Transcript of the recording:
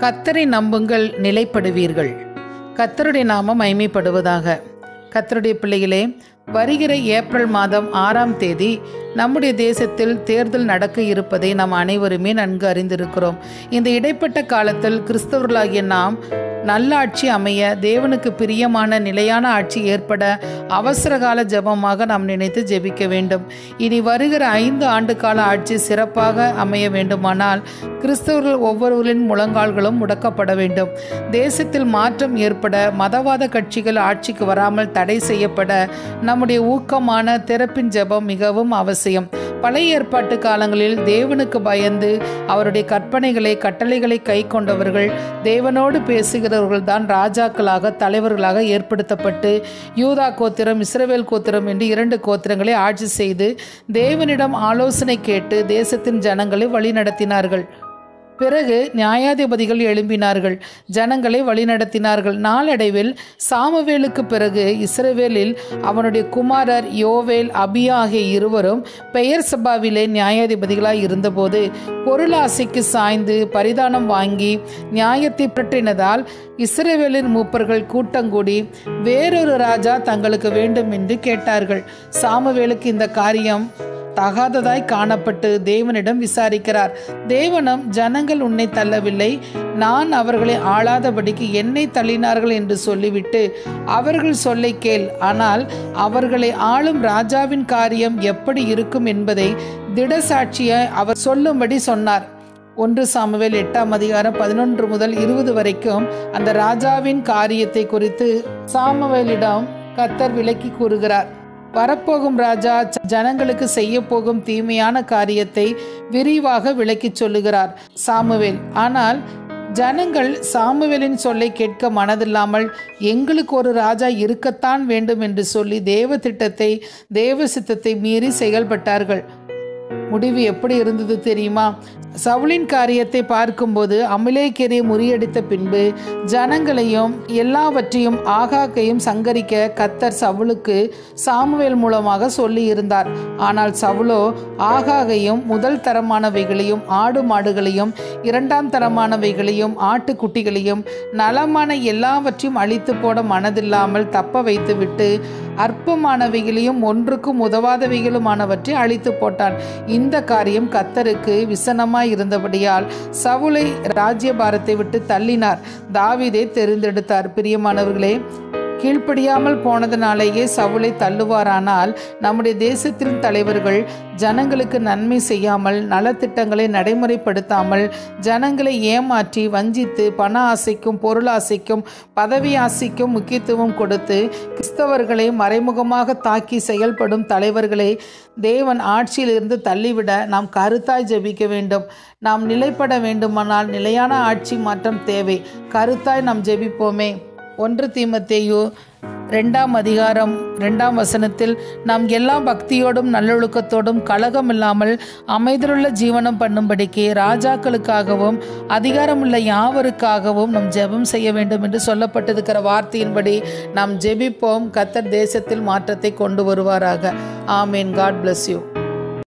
கத்தரை நம்புங்கள் நிலைப்படுவீர்கள். கத்தருடைய நாமம் மைமைப்படுவதாக கத்தருடைய பிள்ளைகளே வருகிற ஏப்ரல் மாதம் ஆறாம் தேதி நம்முடைய தேசத்தில் தேர்தல் நடக்க இருப்பதை நாம் அனைவருமே நன்கு அறிந்திருக்கிறோம். இந்த இடைப்பட்ட காலத்தில் கிறிஸ்தவர்களாகிய நாம் நல்ல ஆட்சி அமைய தேவனுக்கு பிரியமான நிலையான ஆட்சி ஏற்பட அவசரகால ஜெபமாக நாம் நினைத்து ஜெபிக்க வேண்டும். இனி வருகிற ஐந்து ஆண்டு கால ஆட்சி சிறப்பாக அமைய வேண்டுமானால் கிறிஸ்தவர்கள் ஒவ்வொருவரின் முழங்கால்களும் முடக்கப்பட வேண்டும். தேசத்தில் மாற்றம் ஏற்பட மதவாத கட்சிகள் ஆட்சிக்கு வராமல் தடை செய்யப்பட நம்முடைய ஊக்கமான திறப்பின் ஜெபம் மிகவும் அவசியம். பழைய ஏற்பாட்டு காலங்களில் தேவனுக்கு பயந்து அவருடைய கற்பனைகளை கட்டளைகளை கை கொண்டவர்கள் தேவனோடு பேசுகிறவர்கள் தான் ராஜாக்களாக தலைவர்களாக ஏற்படுத்தப்பட்டு யூதா கோத்திரம் இஸ்ரவேல் கோத்திரம் என்று இரண்டு கோத்திரங்களை ஆட்சி செய்து தேவனிடம் ஆலோசனை கேட்டு தேசத்தின் ஜனங்களை வழிநடத்தினார்கள். பிறகு நியாயாதிபதிகள் எழும்பினார்கள். ஜனங்களை வழிநடத்தினார்கள். நாளடைவில் சாமுவேலுக்கு பிறகு இஸ்ரவேலில் அவனுடைய குமாரர் யோவேல் அபியா ஆகிய இருவரும் பெயர் சபாவிலே நியாயாதிபதிகளாய் இருந்தபோது பொருளாசைக்கு சாய்ந்து பரிதானம் வாங்கி நியாயத்தை பற்றினதால் இஸ்ரேவேலின் மூப்பர்கள் கூட்டங்கூடி வேறொரு ராஜா தங்களுக்கு வேண்டும் என்று கேட்டார்கள். சாமுவேலுக்கு இந்த காரியம் தகாததாய் காணப்பட்டு தேவனிடம் விசாரிக்கிறார். தேவனும் ஜனங்கள் உன்னை தள்ளவில்லை. நான் அவர்களை ஆளாதபடிக்கு என்னை தள்ளினார்கள் என்று சொல்லிவிட்டு அவர்கள் சொல்லை கேள். ஆனால் அவர்களை ஆளும் ராஜாவின் காரியம் எப்படி இருக்கும் என்பதை திடசாட்சியாய் அவர் சொல்லும்படி சொன்னார். ஒன்று சாமுவேல் எட்டாம் அதிகாரம் பதினொன்று முதல் இருபது வரைக்கும் அந்த ராஜாவின் காரியத்தை குறித்து சாமுவேலிடம் கத்தர் விளக்கி கூறுகிறார். வரப்போகும் ராஜா ஜனங்களுக்கு செய்ய போகும் தீமையான காரியத்தை விரிவாக விளக்கிச் சொல்லுகிறார். சாமுவேல் ஆனால் ஜனங்கள் சாமுவேலின் சொல்லை கேட்க மனதில்லாமல் எங்களுக்கு ஒரு ராஜா இருக்கத்தான் வேண்டும் என்று சொல்லி தேவ திட்டத்தை தேவ சித்தத்தை மீறி செயல்பட்டார்கள். முடிவு எப்படி இருந்தது தெரியுமா? சவுலின் காரியத்தை பார்க்கும்போது அமலேக்கரை முறியடித்த பின்பு ஜனங்களையும் எல்லாவற்றையும் ஆகாக்கையும் சங்கரிக்க கத்தர் சவுலுக்கு சாமுவேல் மூலமாக சொல்லி இருந்தார் ஆனால் சவுலோ ஆகாகையும் முதல் தரமானவைகளையும் ஆடு மாடுகளையும் இரண்டாம் தரமானவைகளையும் ஆட்டுக்குட்டிகளையும் நலமான எல்லாவற்றையும் அழித்து போட மனதில்லாமல் தப்ப வைத்துவிட்டு அற்பமானவைகளையும் ஒன்றுக்கும் உதவாதவைகளுமானவற்றை அழித்து போட்டான். இந்த காரியம் கத்தருக்கு விசனமாய் இருந்தபடியால் சவுலை ராஜ்யபாரத்தை விட்டு தள்ளினார். தாவிதே தெரிந்தெடுத்தார். பிரியமானவர்களே கீழ்ப்படியாமல் போனதனாலேயே சவுலை தள்ளுவாரானால் நம்முடைய தேசத்தின் தலைவர்கள் ஜனங்களுக்கு நன்மை செய்யாமல் நலத்திட்டங்களை நடைமுறைப்படுத்தாமல் ஜனங்களை ஏமாற்றி வஞ்சித்து பண ஆசைக்கும் பொருள் ஆசைக்கும் பதவி ஆசைக்கும் முக்கியத்துவம் கொடுத்து கிறிஸ்தவர்களை மறைமுகமாக தாக்கி செயல்படும் தலைவர்களை தேவன் ஆட்சியிலிருந்து தள்ளிவிட நாம் கருத்தாய் ஜெபிக்க வேண்டும். நாம் நிலைப்பட வேண்டுமானால் நிலையான ஆட்சி மாற்றம் தேவை. கருத்தாய் நாம் ஜெபிப்போமே. ஒன்று தீமத்தேயு ரெண்டாம் அதிகாரம் ரெண்டாம் வசனத்தில் நாம் எல்லா பக்தியோடும் நல்லொழுக்கத்தோடும் கலகம் இல்லாமல் அமைதலுள்ள ஜீவனம் பண்ணும்படிக்கு ராஜாக்களுக்காகவும் அதிகாரமுள்ள யாவருக்காகவும் நம் ஜெபம் செய்ய வேண்டும் என்று சொல்லப்பட்டிருக்கிற வார்த்தையின்படி நாம் ஜெபிப்போம். கத்தர் தேசத்தில் மாற்றத்தை கொண்டு வருவாராக. ஆமீன். God bless you